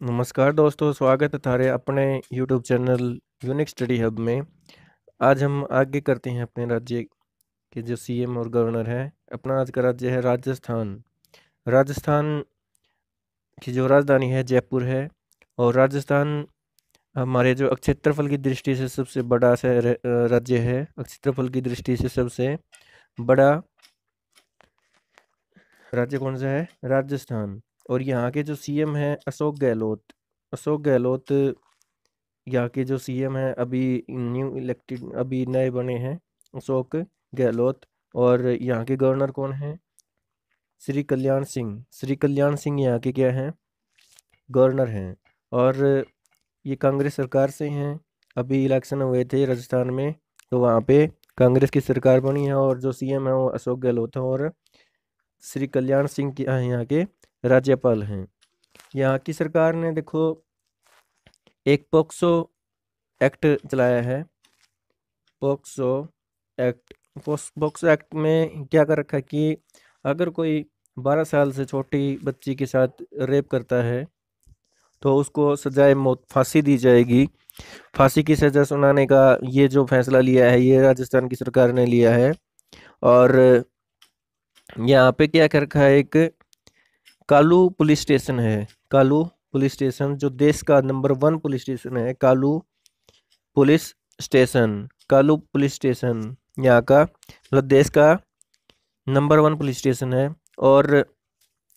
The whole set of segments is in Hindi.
नमस्कार दोस्तों, स्वागत है थारे अपने YouTube channel unique study hub में। आज हम आगे करते हैं अपने राज्य के जो सीएम और गवर्नर हैं, अपना आज का राज्य है राजस्थान। राजस्थान की जो राजधानी है, जयपुर है, और राजस्थान हमारे जो क्षेत्रफल की दृष्टि से सबसे बड़ा शहर राज्य है, क्षेत्रफल की दृष्टि से सबसे बड़ा राज्य कौन सा है? राजस्थान। और यहाँ के जो सीएम हैं, अशोक गहलोत अशोक गहलोत, यहाँ के जो सीएम हैं, अभी न्यू इलेक्टेड अभी नए बने हैं, अशोक गहलोत और यहाँ के गवर्नर कौन हैं? श्री कल्याण सिंह। श्री कल्याण सिंह यहाँ के क्या हैं? गवर्नर हैं और ये कांग्रेस सरकार से हैं। अभी इलेक्शन हुए थे राजस्थान में तो वहाँ पे कांग्रेस की सरकार बनी है और जो सीएम है वो अशोक गहलोत हैं और श्री कल्याण सिंह की यहाँ के राज्यपाल हैं। यहाँ की सरकार ने देखो, एक पोक्सो एक्ट चलाया है। पोक्सो एक्ट पोक्सो एक्ट में क्या कर रखा है कि अगर कोई 12 साल से छोटी बच्ची के साथ रेप करता है तो उसको सजाए मौत, फांसी दी जाएगी। फांसी की सज़ा सुनाने का ये जो फैसला लिया है, ये राजस्थान की सरकार ने लिया है। और यहाँ पे क्या कर रखा है, एक कालू पुलिस स्टेशन है। कालू पुलिस स्टेशन, जो देश का नंबर वन पुलिस स्टेशन है, Kalu police station. Kalu police station, यहाँ का मतलब देश का नंबर वन पुलिस स्टेशन है। और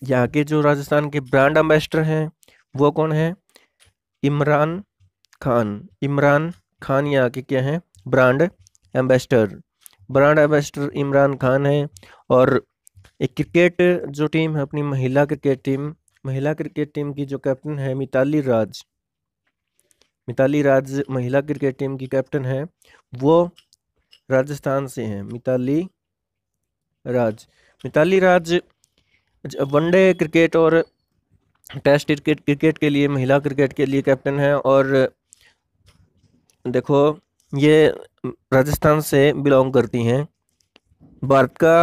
यहाँ के जो राजस्थान के ब्रांड एम्बेसडर हैं, वो कौन है? इमरान खान। इमरान खान यहाँ के क्या हैं? Brand ambassador. Brand ambassador Imran Khan हैं। और एक क्रिकेट जो टीम है, अपनी महिला क्रिकेट टीम, महिला क्रिकेट टीम की जो कैप्टन है मिताली राज। मिताली राज महिला क्रिकेट टीम की कैप्टन है, वो राजस्थान से हैं, Mithali Raj. Mithali Raj one day cricket और टेस्ट क्रिकेट क्रिकेट के लिए, महिला क्रिकेट के लिए कैप्टन है और देखो, ये राजस्थान से बिलोंग करती हैं। भारत का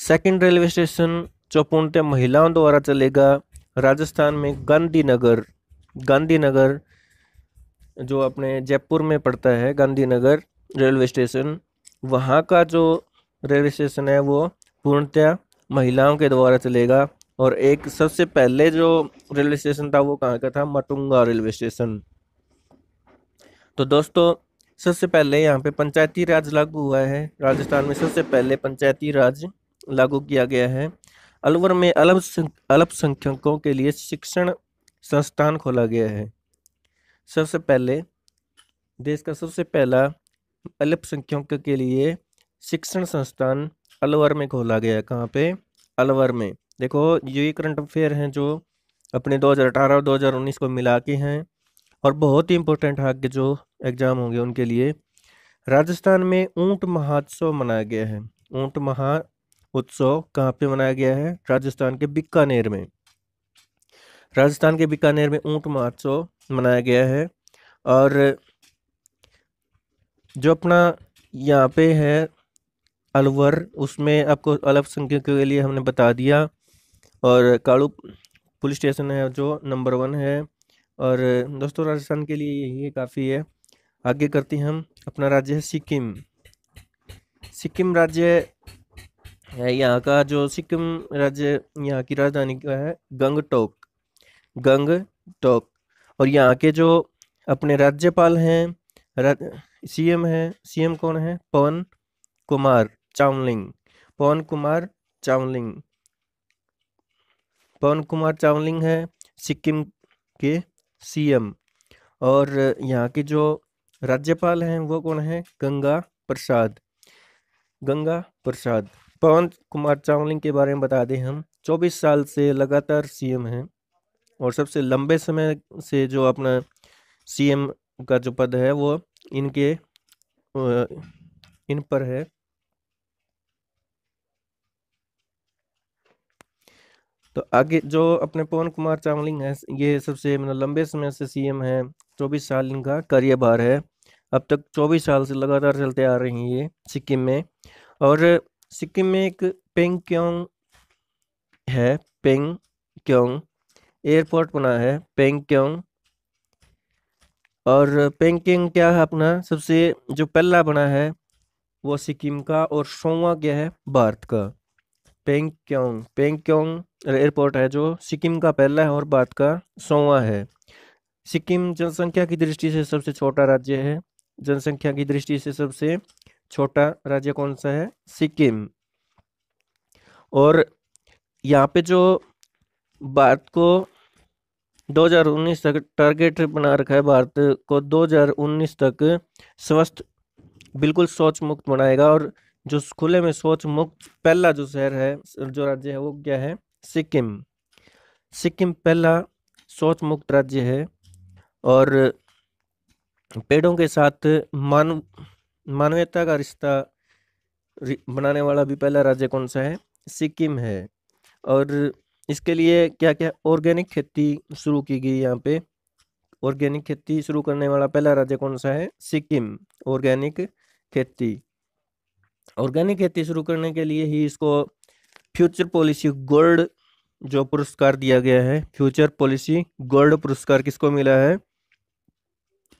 सेकंड रेलवे स्टेशन जो पूर्णतः महिलाओं द्वारा चलेगा राजस्थान में गांधीनगर। गांधीनगर जो अपने जयपुर में पड़ता है, गांधीनगर रेलवे स्टेशन, वहाँ का जो रेलवे स्टेशन है वो पूर्णतः महिलाओं के द्वारा चलेगा और एक सबसे पहले जो रेलवे स्टेशन था वो कहाँ का था? Matunga railway station. तो दोस्तों, सबसे पहले यहाँ पे पंचायती राज लागू हुआ है। राजस्थान में सबसे पहले पंचायती राज लागू किया गया है। अलवर में अल्पसंख्यकों के लिए शिक्षण संस्थान खोला गया है। सबसे पहले, देश का सबसे पहला अल्पसंख्यकों के लिए शिक्षण संस्थान अलवर में खोला गया है। कहाँ पे? अलवर में। देखो, ये करंट अफेयर हैं जो अपने 2018 और 2019 को मिला के हैं और बहुत ही इम्पोर्टेंट आगे जो एग्ज़ाम होंगे उनके लिए। राजस्थान में ऊँट महोत्सव मनाया गया है। ऊँट महा उत्सव कहाँ पे मनाया गया है? राजस्थान के बीकानेर में। राजस्थान के बीकानेर में ऊँट महोत्सव मनाया गया है और जो अपना यहाँ पे है अलवर, उसमें आपको अल्पसंख्यकों के लिए हमने बता दिया और कालू पुलिस स्टेशन है जो नंबर वन है और दोस्तों राजस्थान के लिए यही काफ़ी है। आगे करते हैं हम, अपना राज्य है सिक्किम। सिक्किम राज्य है यहाँ का जो सिक्किम राज्य यहाँ की राजधानी का है? गंगटोक। गंगटोक। और यहाँ के जो अपने राज्यपाल हैं सीएम है, सीएम कौन है? पवन कुमार चावलिंग। पवन कुमार चावलिंग। पवन कुमार चावलिंग है सिक्किम के सीएम। और यहाँ के जो राज्यपाल हैं वो कौन है? गंगा प्रसाद। गंगा प्रसाद। पवन कुमार चावलिंग के बारे में बता दें हम। 24 साल से लगातार सीएम हैं और सबसे लंबे समय से जो अपना सीएम का जो पद है वो इनके इन पर है। तो आगे जो अपने पवन कुमार चावलिंग है, ये सबसे मतलब लंबे समय से सीएम है। 24 साल इनका कार्यभार है। अब तक 24 साल से लगातार चलते आ रही हैं ये सिक्किम में। और सिक्किम में एक पेंग क्योंग है पेंग क्योंग एयरपोर्ट बना है, पेंगक्योंग। और पेंगकिंग क्या है अपना? सबसे जो पहला बना है, वो सिक्किम का और सोवा क्या है, भारत का। पेंगक्योंग पेंगक्योंग एयरपोर्ट है जो सिक्किम का पहला है और भारत का सोवा है। सिक्किम जनसंख्या की दृष्टि से सबसे छोटा राज्य है। जनसंख्या की दृष्टि से सबसे छोटा राज्य कौन सा है? सिक्किम। और यहाँ पे जो भारत को 2019 तक टारगेट बना रखा है, भारत को 2019 तक स्वस्थ, बिल्कुल सोच मुक्त बनाएगा। और जो खुले में सोच मुक्त पहला जो शहर है, जो राज्य है, वो क्या है? सिक्किम। सिक्किम पहला सोच मुक्त राज्य है। और पेड़ों के साथ मानव मानवीयता का रिश्ता बनाने वाला भी पहला राज्य कौन सा है? सिक्किम है। और इसके लिए क्या क्या ऑर्गेनिक खेती शुरू की गई यहाँ पे? ऑर्गेनिक खेती शुरू करने वाला पहला राज्य कौन सा है? सिक्किम। ऑर्गेनिक खेती। ऑर्गेनिक खेती शुरू करने के लिए ही इसको फ्यूचर पॉलिसी गोल्ड जो पुरस्कार दिया गया है, फ्यूचर पॉलिसी गोल्ड पुरस्कार किसको मिला है?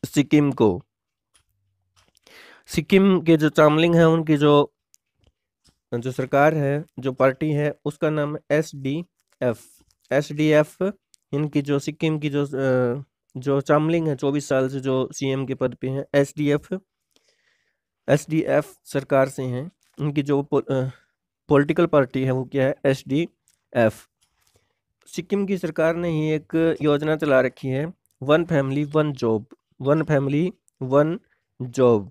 सिक्किम को। सिक्किम के जो चामलिंग है, उनकी जो जो सरकार है, जो पार्टी है, उसका नाम S D F. S D F, इनकी जो सिक्किम की जो जो चामलिंग है, चौबीस साल से जो सीएम के पद पे हैं, S D F, S D F सरकार से हैं। उनकी जो पॉलिटिकल पार्टी है, वो क्या है? S D F. सिक्किम की सरकार ने ही एक योजना चला रखी है, one family, one job. One family, one job.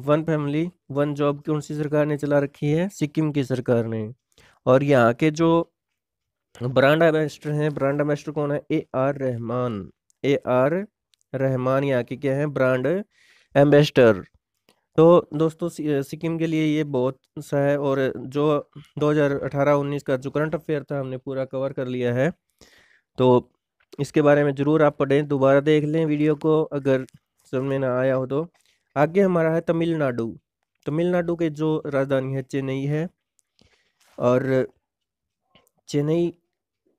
One family, one job कौन सी सरकार ने चला रखी है, सिक्किम की सरकार ने। और यहाँ के जो ब्रांड एम्बेसडर हैं, ब्रांड एम्बेसडर कौन है? A R Rahman. A R Rahman यहाँ के क्या है? Brand ambassador. तो दोस्तों सिक्किम के लिए ये बहुत सा है और जो 2018-19 का जो करंट अफेयर था, हमने पूरा कवर कर लिया है। तो इसके बारे में ज़रूर आप पढ़ें, दोबारा देख लें वीडियो को, अगर समझ में ना आया हो तो। आगे हमारा है तमिलनाडु। तमिलनाडु के जो राजधानी है, चेन्नई है। और चेन्नई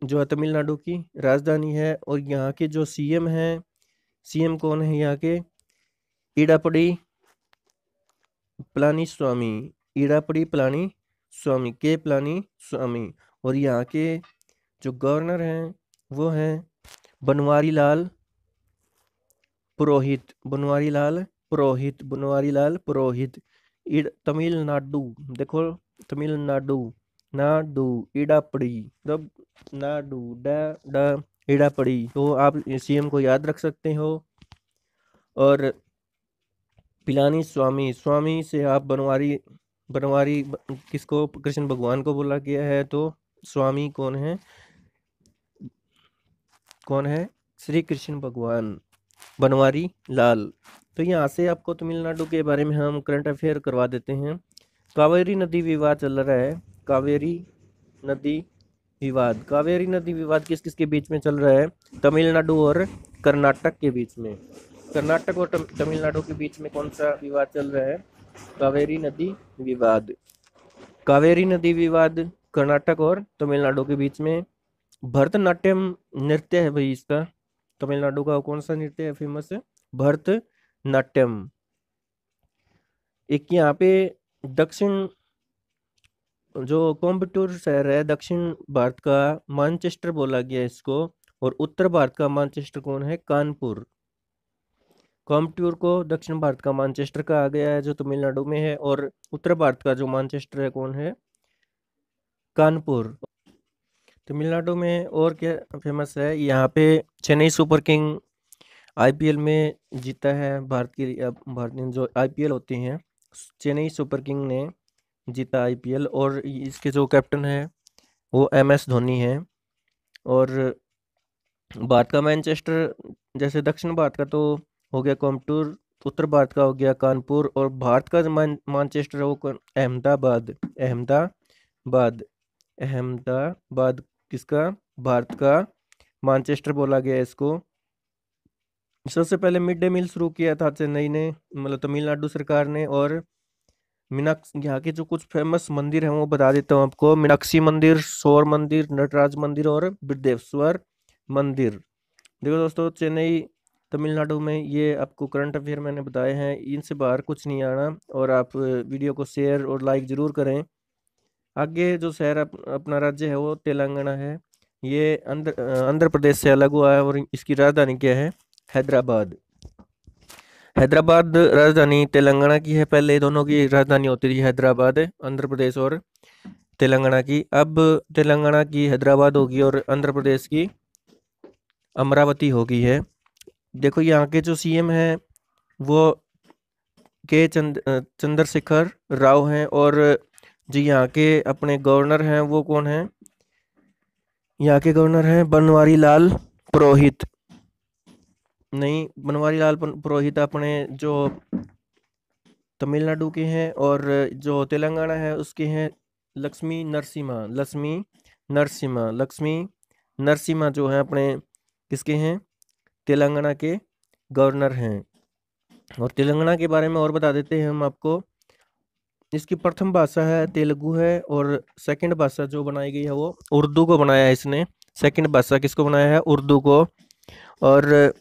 जो है तमिलनाडु की राजधानी है और यहाँ के जो सीएम हैं, सीएम कौन है यहाँ के? इडापड़ी प्लानी स्वामी इडापड़ी प्लानी स्वामी के प्लानी स्वामी और यहाँ के जो गवर्नर हैं, वो हैं बनवारी लाल पुरोहित। बनवारी लाल पुरोहित बनवारी लाल पुरोहित। इड तमिलनाडु, देखो तमिलनाडु, नाडू, इडापड़ी दब नाडू, डा डा, इडापड़ी तो आप सीएम को याद रख सकते हो। और पिलानी स्वामी स्वामी से आप बनवारी बनवारी किसको, कृष्ण भगवान को बोला गया है तो स्वामी कौन है? कौन है? श्री कृष्ण भगवान बनवारी लाल तो यहाँ से आपको तमिलनाडु के बारे में हम करंट अफेयर करवा देते हैं। कावेरी नदी विवाद चल रहा है। कावेरी नदी विवाद। कावेरी नदी विवाद किस किस के बीच में चल रहा है? तमिलनाडु और कर्नाटक के बीच में। कर्नाटक और तमिलनाडु के बीच में कौन सा विवाद चल रहा है? कावेरी नदी विवाद। कावेरी नदी विवाद कर्नाटक और तमिलनाडु के बीच में। भरतनाट्यम नृत्य है भाई इसका। तमिलनाडु का कौन सा नृत्य है? Famous Bharatanatyam. एक यहाँ पे दक्षिण, जो कोम्बटूर शहर है, दक्षिण भारत का मानचेस्टर बोला गया इसको, और उत्तर भारत का मानचेस्टर कौन है? कानपुर। कोम्बटूर को दक्षिण भारत का मानचेस्टर कहा गया है, जो तमिलनाडु में है, और उत्तर भारत का जो मानचेस्टर है कौन है? कानपुर। तमिलनाडु में और क्या फ़ेमस है? यहाँ पे चेन्नई सुपर किंग आईपीएल में जीता है भारत की भारत जो आईपीएल होती हैं, चेन्नई सुपर किंग ने जीता आईपीएल और इसके जो कैप्टन है, वो एम एस धोनी है। और भारत का मैनचेस्टर, जैसे दक्षिण भारत का तो हो गया कोमटूर उत्तर भारत का हो गया कानपुर और भारत का मानचेस्टर है वो अहमदाबाद अहमदाबाद अहमदाबाद किसका, भारत का मानचेस्टर बोला गया इसको। सबसे पहले मिड डे मील शुरू किया था चेन्नई ने मतलब तमिलनाडु सरकार ने और मीनाक्ष यहाँ के जो कुछ फ़ेमस मंदिर हैं वो बता देता हूँ आपको। मीनाक्षी मंदिर शोर मंदिर नटराज मंदिर और बिरदेश्वर मंदिर। देखो दोस्तों चेन्नई तमिलनाडु में ये आपको करंट अफेयर मैंने बताए हैं इनसे बाहर कुछ नहीं आना और आप वीडियो को शेयर और लाइक ज़रूर करें। आगे जो शहर अप, अपना राज्य है वो तेलंगाना है। ये आंध्र प्रदेश से अलग हुआ है और इसकी राजधानी क्या है? हैदराबाद। हैदराबाद राजधानी तेलंगाना की है। पहले दोनों की राजधानी होती थी हैदराबाद, आंध्र प्रदेश और तेलंगाना की। अब तेलंगाना की हैदराबाद होगी और आंध्र प्रदेश की अमरावती होगी है। देखो यहाँ के जो सीएम हैं, वो के चंद, चंद्रशेखर राव हैं और जो यहाँ के अपने गवर्नर हैं, वो कौन हैं? यहाँ के गवर्नर हैं बनवारी लाल पुरोहित। नहीं बनवारी लाल पुरोहित अपने जो तमिलनाडु के हैं और जो तेलंगाना है, उसके हैं लक्ष्मी नरसिम्हा लक्ष्मी नरसिम्हा लक्ष्मी नरसिम्हा जो है अपने किसके हैं? तेलंगाना के गवर्नर हैं। और तेलंगाना के बारे में और बता देते हैं हम आपको। इसकी प्रथम भाषा है तेलुगु है और सेकंड भाषा जो बनाई गई है वो उर्दू को बनाया है इसने। सेकंड भाषा किसको बनाया है? उर्दू को। और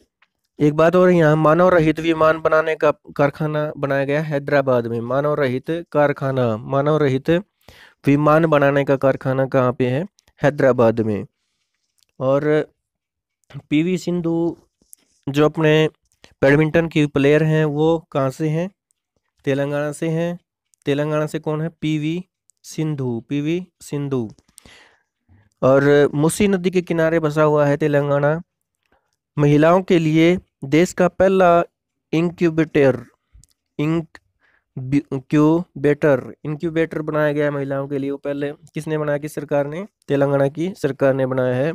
एक बात और यहाँ, मानव रहित विमान बनाने का कारखाना बनाया गया हैदराबाद में। मानव रहित कारखाना, मानव रहित विमान बनाने का कारखाना कहाँ पे है? हैदराबाद में। और पीवी सिंधु जो अपने बैडमिंटन की प्लेयर हैं, वो कहाँ से हैं? तेलंगाना से हैं। तेलंगाना से कौन है? PV Sindhu PV Sindhu. और मुसी नदी के किनारे बसा हुआ है तेलंगाना। महिलाओं के लिए देश का पहला इंक्यूबेटर इंक क्यूबेटर इंक्यूबेटर बनाया गया है महिलाओं के लिए। वो पहले किसने बनाया? किस सरकार ने? तेलंगाना की सरकार ने बनाया है।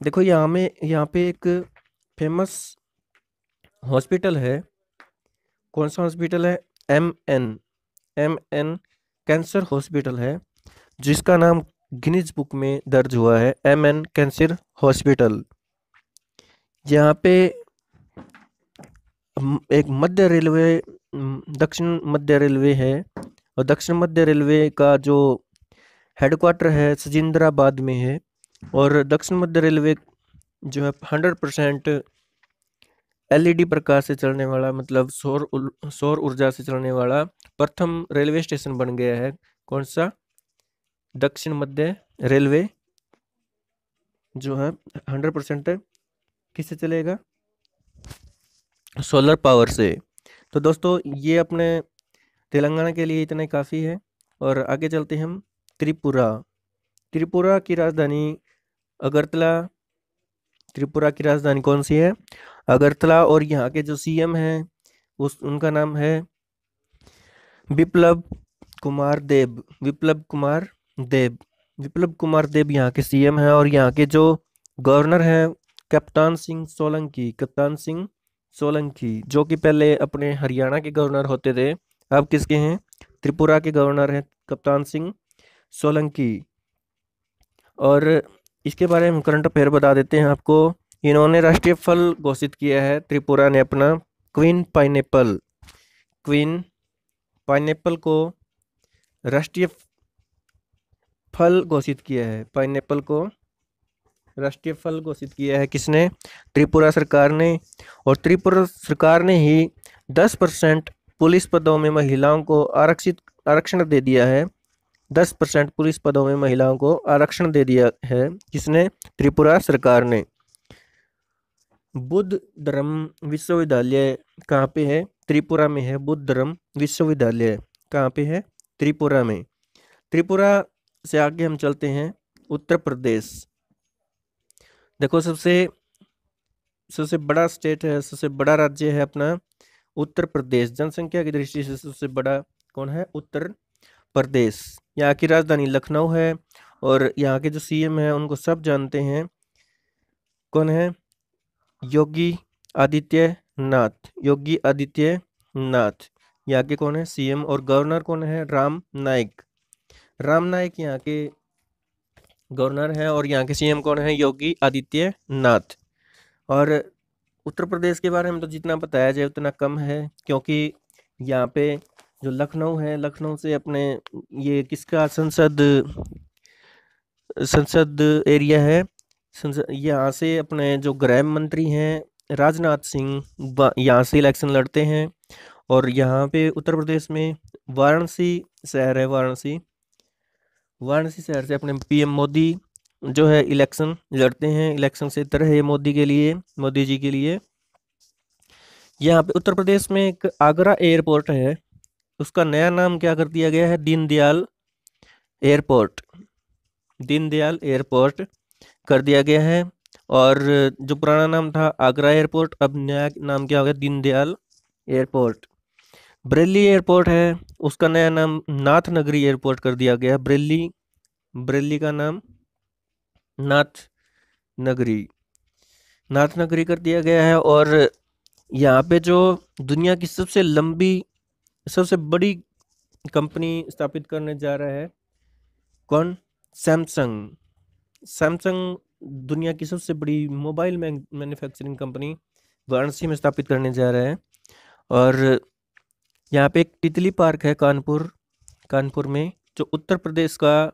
देखो, यहाँ में, यहाँ पे एक फ़ेमस हॉस्पिटल है। कौन सा हॉस्पिटल है? M N M N cancer hospital है, जिसका नाम गिनीज बुक में दर्ज हुआ है। एम एन कैंसर हॉस्पिटल यहाँ पे एक मध्य रेलवे दक्षिण मध्य रेलवे है और दक्षिण मध्य रेलवे का जो हेडक्वार्टर है सजिंद्राबाद में है और दक्षिण मध्य रेलवे जो है हंड्रेड परसेंट एलईडी प्रकाश से चलने वाला मतलब सौर सौर ऊर्जा से चलने वाला प्रथम रेलवे स्टेशन बन गया है। कौन सा? दक्षिण मध्य रेलवे जो है हंड्रेड परसेंट किससे चलेगा? सोलर पावर से। तो दोस्तों, ये अपने तेलंगाना के लिए इतना काफ़ी है। और आगे चलते हम त्रिपुरा। त्रिपुरा की राजधानी अगरतला। त्रिपुरा की राजधानी कौन सी है? अगरतला और यहाँ के जो सीएम हैं, उस, उनका नाम है विप्लव कुमार देव विप्लव कुमार देव विप्लव कुमार देव यहाँ के सीएम हैं और यहाँ के जो गवर्नर हैं कप्तान सिंह सोलंकी, कप्तान सिंह सोलंकी, जो कि पहले अपने हरियाणा के गवर्नर होते थे। अब किसके हैं? त्रिपुरा के गवर्नर हैं कप्तान सिंह सोलंकी। और इसके बारे में करंट अफेयर बता देते हैं आपको। इन्होंने राष्ट्रीय फल घोषित किया है। त्रिपुरा ने अपना क्वीन पाइनएप्पल। क्वीन पाइनएप्पल को राष्ट्रीय फल घोषित किया है। पाइनएप्पल को राष्ट्रीय फल घोषित किया है किसने? त्रिपुरा सरकार ने। और त्रिपुरा सरकार ने ही 10 परसेंट पुलिस पदों में महिलाओं को आरक्षित, आरक्षण दे दिया है। दस परसेंट पुलिस पदों में महिलाओं को आरक्षण दे दिया है किसने? त्रिपुरा सरकार ने। बुद्ध धर्म विश्वविद्यालय कहाँ पे है? त्रिपुरा में है। बुद्ध धर्म विश्वविद्यालय कहाँ पे है? त्रिपुरा में। त्रिपुरा से आगे हम चलते हैं। उत्तर प्रदेश। देखो, सबसे सबसे बड़ा स्टेट है, सबसे बड़ा राज्य है अपना उत्तर प्रदेश। जनसंख्या की दृष्टि से सबसे बड़ा कौन है? उत्तर प्रदेश। यहाँ की राजधानी लखनऊ है और यहाँ के जो सीएम हैं, उनको सब जानते हैं। कौन है? योगी आदित्यनाथ योगी आदित्यनाथ। यहाँ के कौन है? सीएम और गवर्नर कौन है? राम नाइक राम नाइक यहाँ के गवर्नर हैं और यहाँ के सीएम कौन हैं? योगी आदित्यनाथ। और उत्तर प्रदेश के बारे में तो जितना बताया जाए उतना कम है, क्योंकि यहाँ पे जो लखनऊ है, लखनऊ से अपने ये किसका संसद संसद एरिया है यहाँ से अपने जो गृह मंत्री हैं, राजनाथ सिंह यहाँ से इलेक्शन लड़ते हैं। और यहाँ पे उत्तर प्रदेश में वाराणसी शहर है, वाराणसी। वाराणसी शहर से अपने पीएम मोदी जो है इलेक्शन लड़ते हैं। इलेक्शन क्षेत्र है मोदी के लिए, मोदी जी के लिए। यहाँ पे उत्तर प्रदेश में एक आगरा एयरपोर्ट है। उसका नया नाम क्या कर दिया गया है? दीनदयाल एयरपोर्ट। दीनदयाल एयरपोर्ट कर दिया गया है। और जो पुराना नाम था आगरा एयरपोर्ट, अब नया नाम क्या हो गया? दीनदयाल एयरपोर्ट। बरेली एयरपोर्ट है, उसका नया नाम नाथ नगरी एयरपोर्ट कर दिया गया बरेली बरेली का नाम नाथ नगरी नाथ नगरी कर दिया गया है और यहाँ पे जो दुनिया की सबसे लंबी, सबसे बड़ी कंपनी स्थापित करने जा रहा है, कौन? सैमसंग। सैमसंग दुनिया की सबसे बड़ी मोबाइल मैन्युफैक्चरिंग कंपनी वाराणसी में स्थापित करने जा रहा है और यहाँ पे एक तितली पार्क है कानपुर कानपुर में, जो उत्तर प्रदेश का,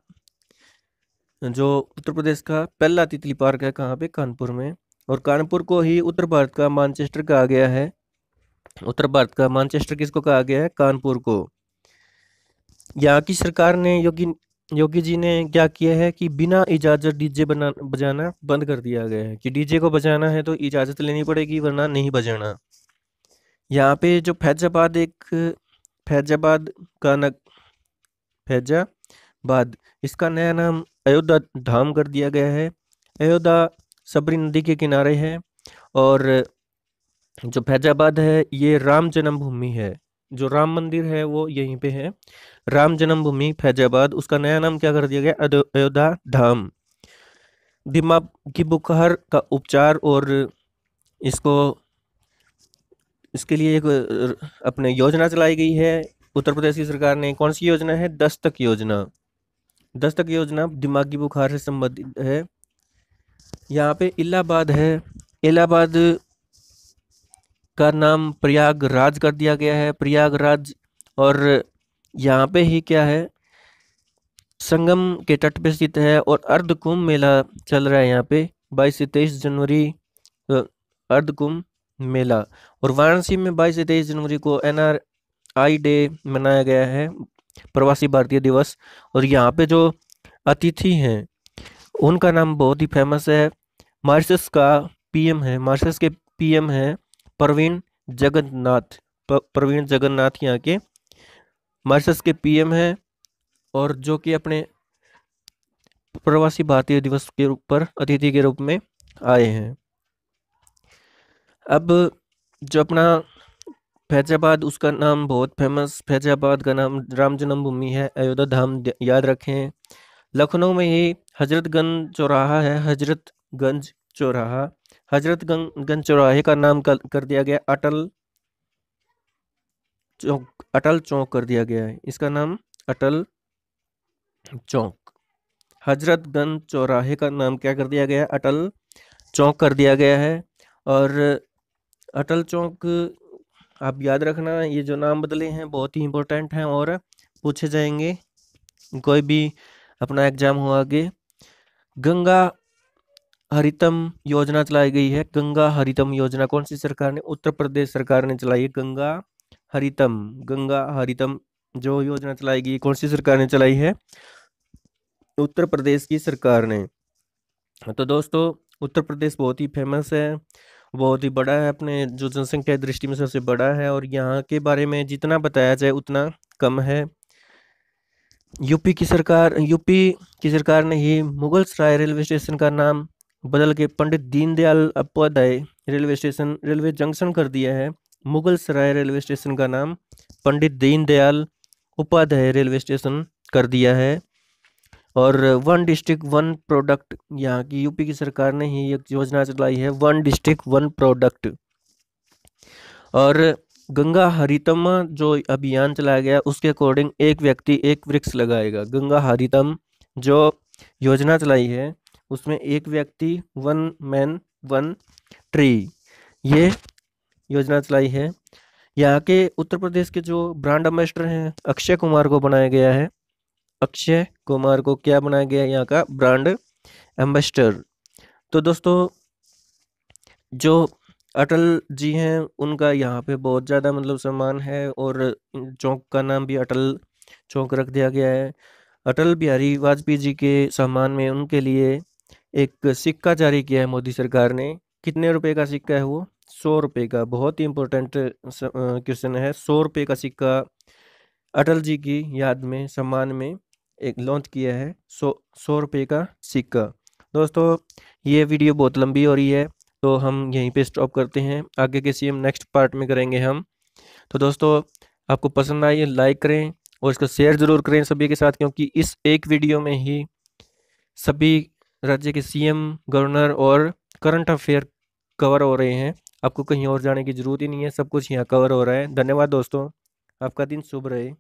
जो उत्तर प्रदेश का पहला तितली पार्क है कहाँ पे? कानपुर में। और कानपुर को ही उत्तर भारत का मानचेस्टर कहा गया है। उत्तर भारत का मानचेस्टर किसको कहा गया है? कानपुर को। यहाँ की सरकार ने योगी योगी जी ने क्या किया है कि बिना इजाज़त डीजे बना, बजाना बंद कर दिया गया है। कि डीजे को बजाना है तो इजाज़त लेनी पड़ेगी, वरना नहीं बजाना। यहाँ पे जो फैजाबाद एक फैजाबाद का न, फैजाबाद, इसका नया नाम अयोध्या धाम कर दिया गया है। अयोध्या सबरी नदी के किनारे है और जो फैजाबाद है, ये राम जन्मभूमि है। जो राम मंदिर है, वो यहीं पे है। राम जन्मभूमि, फैजाबाद, उसका नया नाम क्या कर दिया गया? अयोध्या धाम। दिमाग की बुखार का उपचार और इसको इसके लिए एक अपने योजना चलाई गई है। उत्तर प्रदेश की सरकार ने कौन सी योजना है? दस्तक योजना। दस्तक योजना दिमागी बुखार से संबंधित है। यहाँ पे इलाहाबाद है। इलाहाबाद का नाम प्रयागराज कर दिया गया है। प्रयागराज और यहाँ पे ही क्या है? संगम के तट पे स्थित है और अर्ध कुंभ मेला चल रहा है यहाँ पे। बाईस से तेईस जनवरी अर्ध कुंभ मेला। और वाराणसी में बाईस से तेईस जनवरी को एन आर आई डे मनाया गया है, प्रवासी भारतीय दिवस। और यहाँ पे जो अतिथि हैं, उनका नाम बहुत ही फ़ेमस है। मार्शस का पीएम है मार्शस के पीएम है प्रवीण जगन्नाथ प्रवीण जगन्नाथ यहाँ के। मॉरिशस के पीएम हैं और जो कि अपने प्रवासी भारतीय दिवस के ऊपर अतिथि के रूप में आए हैं। अब जो अपना फैजाबाद उसका नाम बहुत फ़ेमस फैजाबाद का नाम राम जन्मभूमि है अयोध्या धाम याद रखें। लखनऊ में ही हजरतगंज चौराहा है हजरतगंज चौराहा। हजरतगंज चौराहे का नाम कर, दिया गया अटल चौक अटल चौक कर दिया गया है। इसका नाम अटल चौक। हजरतगंज चौराहे का नाम क्या कर दिया गया? अटल चौक कर दिया गया है। और अटल चौक, आप याद रखना, ये जो नाम बदले हैं, बहुत ही इम्पोर्टेंट हैं और पूछे जाएँगे। कोई भी अपना एग्ज़ाम हो आगे। गंगा हरितम योजना चलाई गई है। गंगा हरितम योजना कौन सी सरकार ने? उत्तर प्रदेश सरकार ने चलाई है। गंगा हरितम गंगा हरितम जो योजना चलाई गई, कौन सी सरकार ने चलाई है? उत्तर प्रदेश की सरकार ने। तो दोस्तों, उत्तर प्रदेश बहुत ही फ़ेमस है। बहुत ही बड़ा है, अपने जो जनसंख्या दृष्टि में सबसे बड़ा है और यहाँ के बारे में जितना बताया जाए उतना कम है। यूपी की सरकार, यूपी की सरकार ने ही मुगल सराय रेलवे स्टेशन का नाम बदल के Pandit Deendayal Upadhyay railway station, railway junction कर दिया है। मुगल सराय रेलवे स्टेशन का नाम पंडित दीनदयाल उपाध्याय रेलवे स्टेशन कर दिया है। और वन डिस्ट्रिक्ट, वन प्रोडक्ट, यहाँ की यूपी की सरकार ने ही एक योजना चलाई है, वन डिस्ट्रिक्ट, वन प्रोडक्ट। और गंगा हरितम जो अभियान चलाया गया, उसके अकॉर्डिंग एक व्यक्ति, एक वृक्ष लगाएगा। गंगा हरितम जो योजना चलाई है, उसमें एक व्यक्ति, वन मैन, वन ट्री, ये योजना चलाई है। यहाँ के उत्तर प्रदेश के जो ब्रांड एम्बेसडर हैं, अक्षय कुमार को बनाया गया है। अक्षय कुमार को क्या बनाया गया यहाँ का? ब्रांड एम्बेसडर तो दोस्तों, जो अटल जी हैं, उनका यहाँ पे बहुत ज़्यादा मतलब सम्मान है और चौक का नाम भी अटल चौक रख दिया गया है। अटल बिहारी वाजपेयी जी के सम्मान में उनके लिए एक सिक्का जारी किया है मोदी सरकार ने। कितने रुपए का सिक्का है वो? सौ रुपये का। बहुत ही इम्पोर्टेंट क्वेश्चन है। सौ रुपये का सिक्का अटल जी की याद में, सम्मान में। एक लॉन्च किया है सौ सौ रुपये का सिक्का। दोस्तों, ये वीडियो बहुत लंबी हो रही है तो हम यहीं पे स्टॉप करते हैं। आगे के सीएम नेक्स्ट पार्ट में करेंगे हम। तो दोस्तों, आपको पसंद आई लाइक करें और इसको शेयर ज़रूर करें सभी के साथ, क्योंकि इस एक वीडियो में ही सभी राज्य के सीएम गवर्नर और करंट अफेयर कवर हो रहे हैं। आपको कहीं और जाने की ज़रूरत ही नहीं है, सब कुछ यहाँ कवर हो रहा है। धन्यवाद दोस्तों। आपका दिन शुभ रहे।